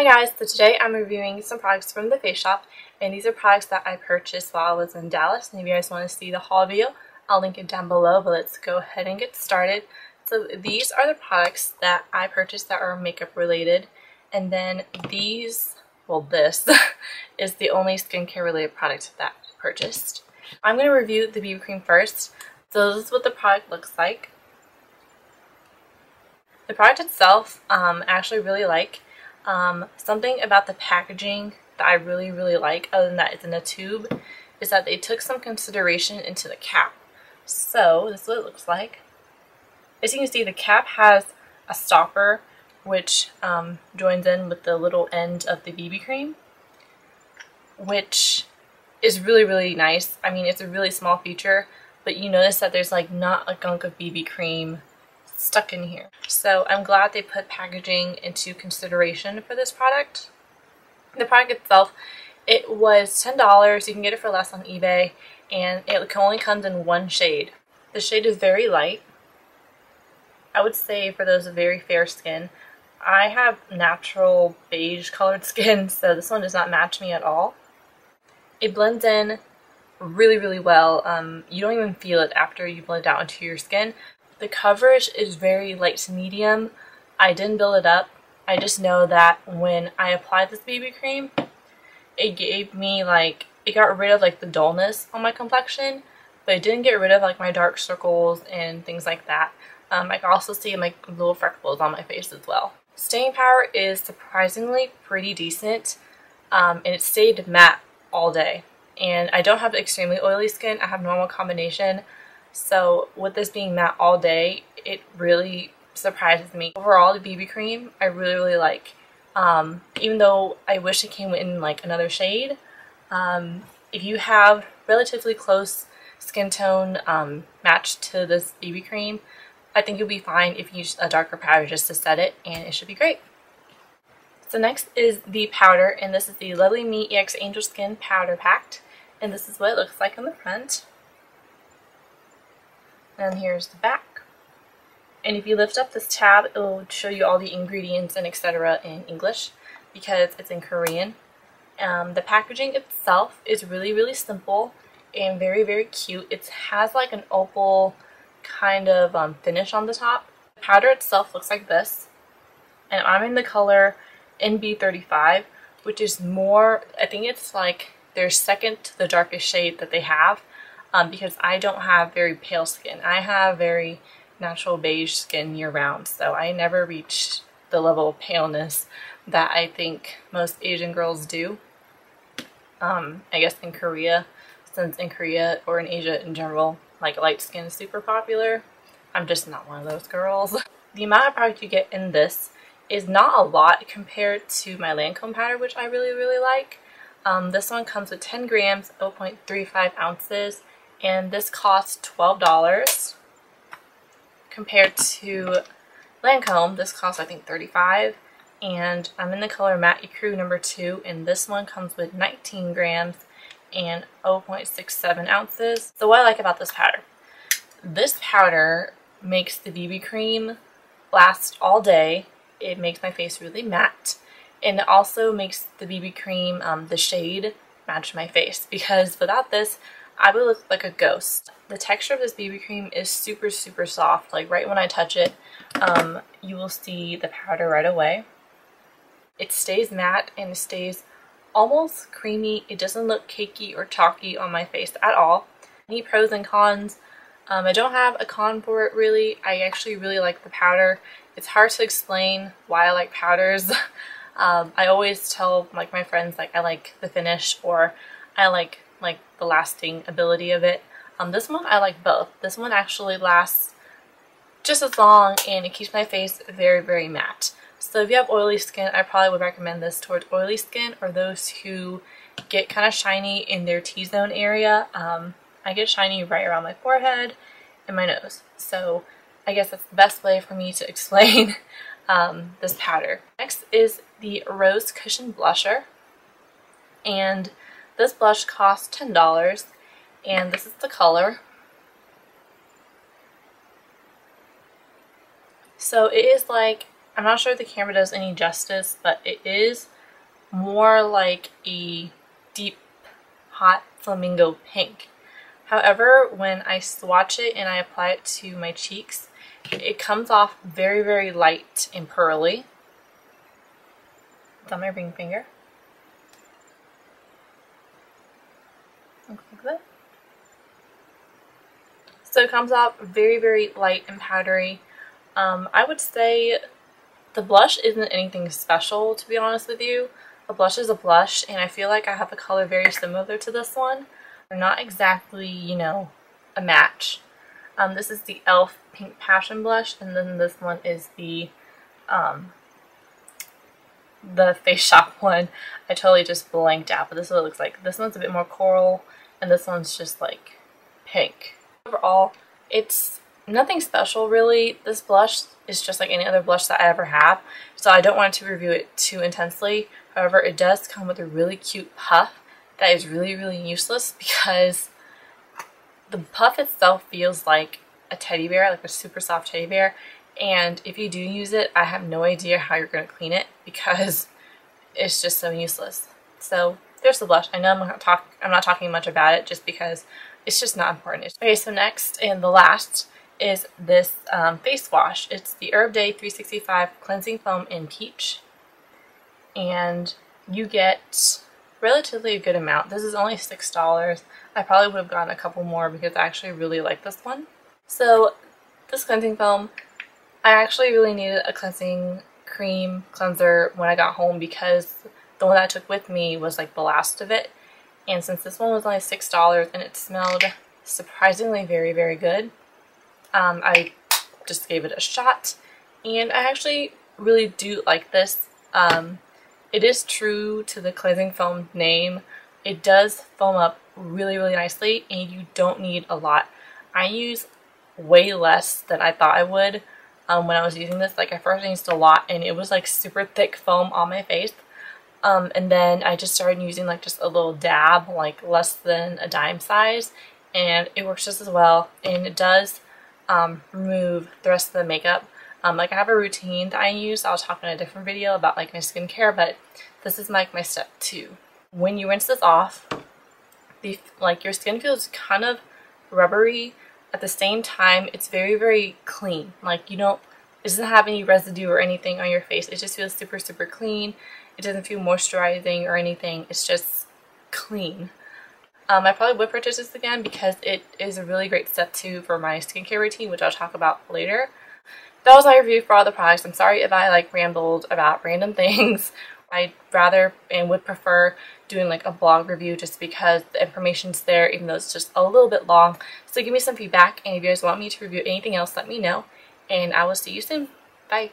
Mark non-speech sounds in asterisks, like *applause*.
Hi guys, so today I'm reviewing some products from the Face Shop and these are products that I purchased while I was in Dallas and if you guys want to see the haul video I'll link it down below but let's go ahead and get started. So these are the products that I purchased that are makeup related and then these, well this, *laughs* is the only skincare related product that I purchased. I'm going to review the BB cream first. So this is what the product looks like. The product itself um, I actually really like. Um, something about the packaging that I really, really like, other than that it's in a tube, is that they took some consideration into the cap. So, this is what it looks like. As you can see, the cap has a stopper, which um, joins in with the little end of the BB cream, which is really, really nice. I mean, it's a really small feature, but you notice that there's like not a gunk of BB cream stuck in here. So I'm glad they put packaging into consideration for this product. The product itself, it was $10. You can get it for less on eBay and it only comes in one shade. The shade is very light. I would say for those with very fair skin, I have natural beige colored *laughs* skin, so this one does not match me at all. It blends in really, really well. Um, you don't even feel it after you blend it out into your skin. The coverage is very light to medium. I didn't build it up. I just know that when I applied this BB cream, it gave me like, it got rid of like the dullness on my complexion, but it didn't get rid of like my dark circles and things like that. Um, I can also see like little freckles on my face as well. Staying power is surprisingly pretty decent um, and it stayed matte all day. And I don't have extremely oily skin, I have normal combination. So with this being matte all day, it really surprises me. Overall, the BB cream I really, really like. Um, even though I wish it came in like another shade. Um, if you have relatively close skin tone um, matched to this BB cream, I think you'll be fine if you use a darker powder just to set it and it should be great. So next is the powder and this is the Lovely Me EX Angel Skin Powder Pact and this is what it looks like on the front and here's the back. And if you lift up this tab, it will show you all the ingredients and etc. in English because it's in Korean. Um, the packaging itself is really, really simple and very, very cute. It has like an opal kind of um, finish on the top. The powder itself looks like this. And I'm in the color NB35, which is more, I think it's like their second to the darkest shade that they have um, because I don't have very pale skin. I have very natural beige skin year round, so I never reached the level of paleness that I think most Asian girls do. Um, I guess in Korea, since in Korea or in Asia in general, like light skin is super popular, I'm just not one of those girls. *laughs* The amount of product you get in this is not a lot compared to my Lancome powder, which I really, really like. Um, this one comes with 10 grams, 0.35 ounces, and this costs $12 compared to Lancome. This costs I think 35 and I'm in the color Matte Ecru number 2 and this one comes with 19 grams and 0.67 ounces. So what I like about this powder, this powder makes the BB cream last all day. It makes my face really matte. And it also makes the BB cream, um, the shade, match my face. *laughs* Because without this I would look like a ghost. The texture of this BB cream is super, super soft. Like right when I touch it, um, you will see the powder right away. It stays matte and it stays almost creamy. It doesn't look cakey or chalky on my face at all. Any pros and cons? Um, I don't have a con for it really. I actually really like the powder. It's hard to explain why I like powders. *laughs* um, I always tell like my friends like I like the finish or I like like the lasting ability of it. Um, this one I like both. This one actually lasts just as long and it keeps my face very, very matte. So if you have oily skin, I probably would recommend this towards oily skin or those who get kind of shiny in their T-zone area. Um, I get shiny right around my forehead and my nose. So I guess that's the best way for me to *laughs* explain um, this powder. Next is the Rose Cushion Blusher. And this blush costs $10 and this is the color. So it is like I'm not sure if the camera does any justice, but it is more like a deep hot flamingo pink. However, when I swatch it and I apply it to my cheeks, it comes off very, very light and pearly. It's on my ring finger. Looks like that. So it comes out very, very light and powdery. Um, I would say the blush isn't anything special, to be honest with you. A blush is a blush, and I feel like I have a color very similar to this one. They're not exactly, you know, a match. Um, this is the e.l.f. Pink Passion Blush, and then this one is the um, the Face Shop *laughs* one. I totally just blanked out, but this is what it looks like. This one's a bit more coral, and this one's just like pink. Overall, it's nothing special really. This blush is just like any other blush that I ever have, so I don't want to review it too intensely. However, it does come with a really cute puff that is really, really useless because the puff itself feels like a teddy bear, like a super soft teddy bear, and if you do use it, I have no idea how you're going to clean it because *laughs* it's just so useless. So there's the blush. I know I'm not talk I'm not talking much about it just because it's just not important. Okay, so next and the last is this um, face wash. It's the Herb Day 365 Cleansing Foam in Peach. And you get relatively a good amount. This is only $6. I probably would have gotten a couple more because I actually really like this one. So this cleansing foam, I actually really needed a cleansing cream cleanser when I got home because the one that I took with me was like the last of it. And since this one was only $6 and it smelled surprisingly very, very good, um, I just gave it a shot. And I actually really do like this. Um, it is true to the cleansing foam name. It does foam up really, really nicely and you don't need a lot. I use way less than I thought I would um, when I was using this. Like I first used a lot and it was like super thick foam on my face. Um, and then I just started using like just a little dab, like less than a dime size, and it works just as well. And it does um, remove the rest of the makeup. Um, like I have a routine that I use. I'll talk in a different video about like my skincare, but this is like my step two. When you rinse this off, the like your skin feels kind of rubbery. At the same time, it's very very clean. Like you don't, it doesn't have any residue or anything on your face. It just feels super super clean. It doesn't feel moisturizing or anything. It's just clean. Um, I probably would purchase this again because it is a really great step two for my skincare routine, which I'll talk about later that was my review for all the products. I'm sorry if I like rambled about random *laughs* things. I'd rather and would prefer doing like a blog review just because the information's there even though it's just a little bit long. So give me some feedback and if you guys want me to review anything else let me know and I will see you soon. Bye.